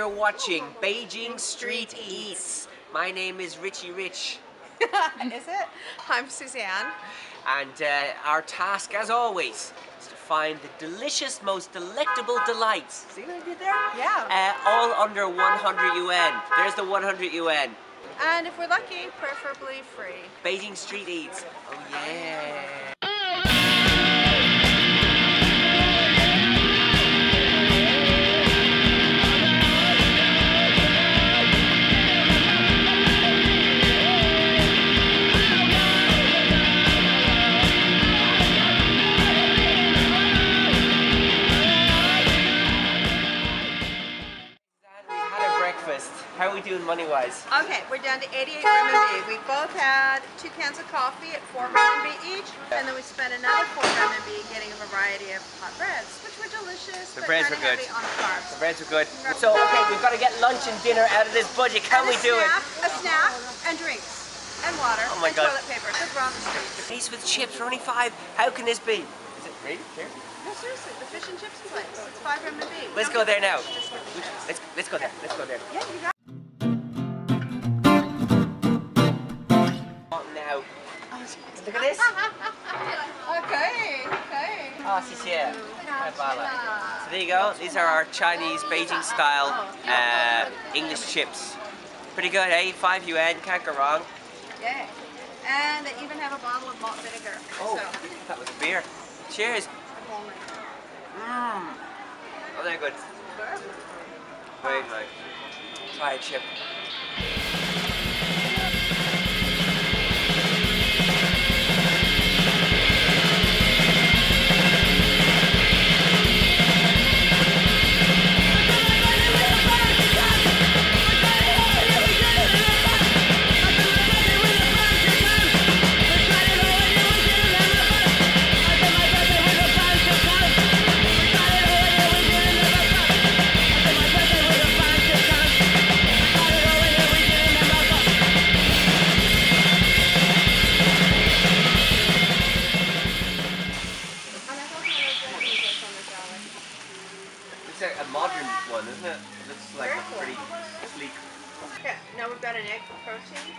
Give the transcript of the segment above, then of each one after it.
you're watching Beijing Street Eats. My name is Richie Rich. Is it? I'm Suzanne. And uh, our task, as always, is to find the delicious, most delectable delights. See what I did there? Yeah. Uh, all under 100 yuan. There's the 100 yuan. And if we're lucky, preferably free. Beijing Street Eats. Oh yeah. Are we doing money-wise? Okay, we're down to 88 renminbi. We both had two cans of coffee at 4 renminbi each, and then we spent another 4 renminbi getting a variety of hot breads, which were delicious, The but breads were good. heavy on the carbs. The breads were good. So, okay, we've got to get lunch and dinner out of this budget. Can And we do it? snack, A snack and drinks and water Oh my and God. toilet paper because we're on the street. These with chips for only five. How can this be? Is it really? Here? No, seriously, the fish and chips place. It's 5 renminbi. Let's go there now. Let's, let's go there. Let's go there. Yeah, you got Oh. Look at this. Okay, okay. Sí, sí. So there you go. These are our Chinese Beijing style uh, English chips. Pretty good, eh? Five yuan. Can't go wrong. Yay. And they even have a bottle of malt vinegar. Oh, So, that was a beer. Cheers. Mmm. Oh, they're good. Very good. Try a chip. Got an egg for protein.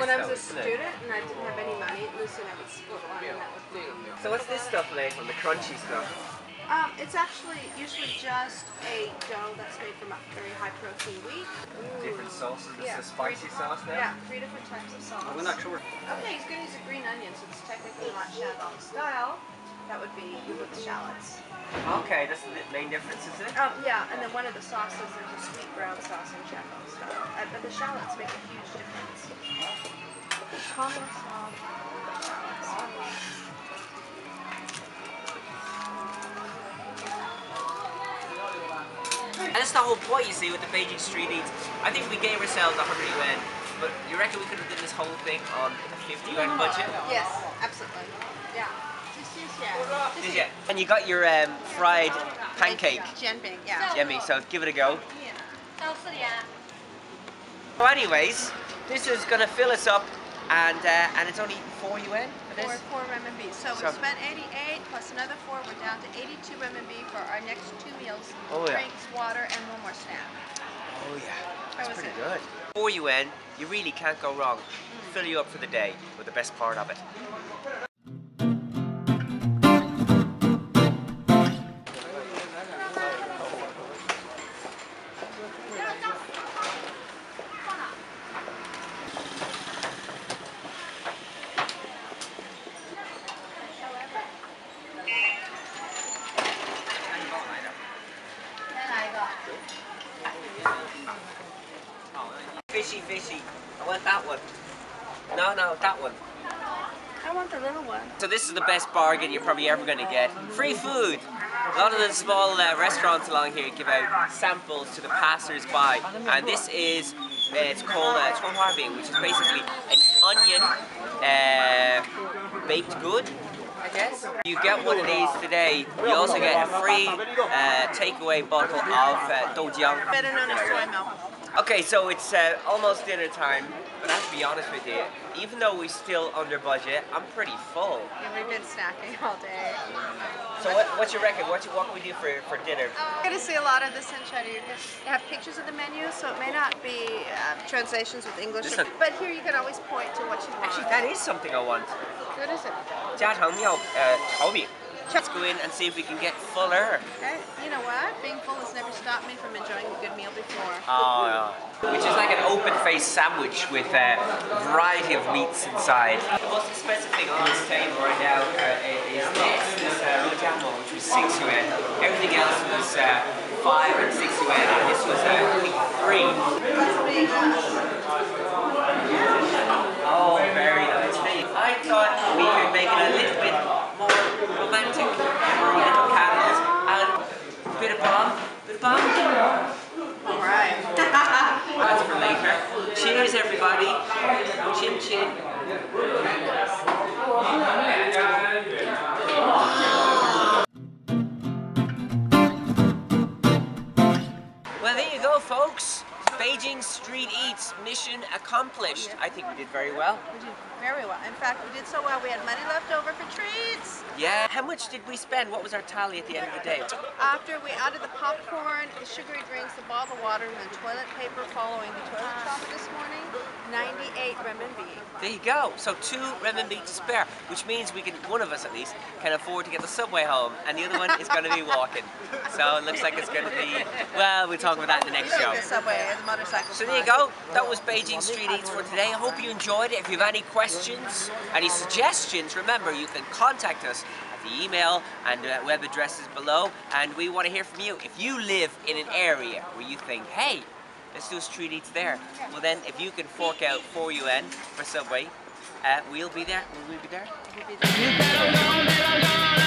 When I was a That's how, isn't it? student and I didn't have any money, Lucy and I would split one and that would be. So what's this stuff, Nathan? The crunchy stuff? Um, it's actually usually just a dough that's made from a very high protein wheat. Different sauces. This Yeah, is spicy sauce now? Yeah, three different types of sauce. We're not sure. Okay, he's gonna use a green onion, so it's technically not Shandong style. That would be with shallots. Okay, that's the main difference, is it? Um, yeah, and then one of the sauces, there's a sweet brown sauce in Shandong style. But the shallots make a huge difference. Combo sauce, shallots. And that's the whole point, you see, with the Beijing Street Eats. I think we gave ourselves 100 yuan, but you reckon we could have done this whole thing on a 50 yuan budget? Yes, absolutely. Yeah. Did you? And you got your um, fried pancake. Jianbing, yeah. Yummy, so give it a go. So anyways, this is gonna fill us up and uh, and it's only 4 yuan for Four, this? four renminbi. So, So- we spent 88 plus another four. We're down to 82 renminbi for our next two meals. Oh, yeah. Drinks, water, and one more snack. Oh yeah, that's was pretty it? good. 4 yuan, you really can't go wrong. Fill you up for the day with the best part of it. Fishy, fishy. I want that one. No, no, that one. I want the little one. So this is the best bargain you're probably ever going to get. Free food. A lot of the small uh, restaurants along here give out samples to the passers-by, and this is uh, it's called uh, which is basically an onion uh, baked good. You get one of these today. You also get a free uh, takeaway bottle of uh, doujiang. Better known as soy milk. Okay, so it's uh, almost dinner time, but I have to be honest with you, even though we're still under budget, I'm pretty full. Yeah, we've been snacking all day. So what, what you reckon? What, you, what can we do for, for dinner? You're going to see a lot of this in China. You're gonna have pictures of the menu, so it may not be uh, translations with English. Listen. But here you can always point to what you want. Actually, that is something I want. What is it? 家常要呃炒饼. Let's go in and see if we can get fuller. Okay. You know what? Being full has never stopped me from enjoying a good meal before. Oh, yeah. Which is like an open-faced sandwich with a variety of meats inside. Most expensive thing on this table right now uh, is this, this uh, roujiamo, which was 6 yuan. Everything else was uh, 5 and 6 yuan, and this was uh, I 3. Oh, very nice. I thought we could make it a little bit more romantic. Little candles and a bit of bomb, bit of bomb. All right. That's for later. Cheers, everybody. Chin chin. Well, there you go, folks. Beijing Street Eats mission accomplished. I think we did very well. We did very well. In fact, we did so well. We had money left over for treats. Yeah. How much did we spend? What was our tally at the end of the day? After we added the popcorn, the sugary drinks, the bottled water, and the toilet paper following the toilet ah. trauma this morning, 98 renminbi. There you go. So two renminbi to spare, which means we can, one of us at least, can afford to get the subway home, and the other one is going to be walking. So it looks like it's going to be. Well, we'll talk about that in the next show. The subway the motorcycle. So there you go. That was Beijing Street Eats for today. I hope you enjoyed it. If you have any questions, any suggestions, remember you can contact us at the email and uh, web addresses below. And we want to hear from you. If you live in an area where you think, hey, let's do a street eats there. Well then, if you can fork out 4 yuan for Subway, uh, we'll be there. Will we be there? We'll be there.